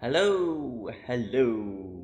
Hello, hello.